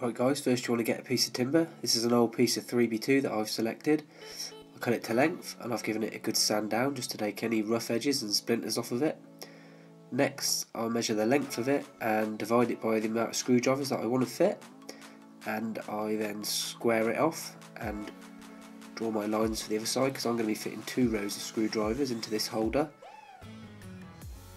Right guys, first you want to get a piece of timber. This is an old piece of 3B2 that I've selected. I cut it to length and I've given it a good sand down just to take any rough edges and splinters off of it. Next I'll measure the length of it and divide it by the amount of screwdrivers that I want to fit and I then square it off and draw my lines for the other side because I'm going to be fitting two rows of screwdrivers into this holder.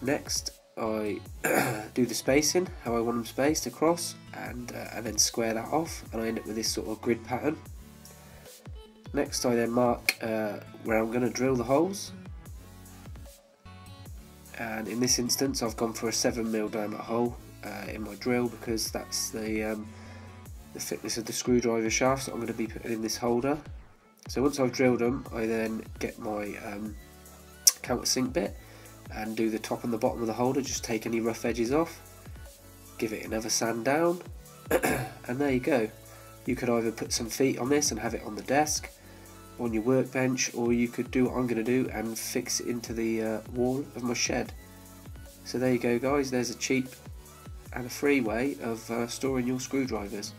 Next I do the spacing, how I want them spaced across, and, uh, and then square that off, and I end up with this sort of grid pattern. Next I then mark uh, where I'm going to drill the holes, and in this instance I've gone for a 7mm diameter hole uh, in my drill because that's the, um, the thickness of the screwdriver shafts that I'm going to be putting in this holder. So once I've drilled them, I then get my um, countersink bit and do the top and the bottom of the holder. Just take any rough edges off. Give it another sand down. And there you go. You could either put some feet on this and have it on the desk on your workbench or you could do what I'm going to do and fix it into the uh, wall of my shed. So there you go guys. There's a cheap and a free way of uh, storing your screwdrivers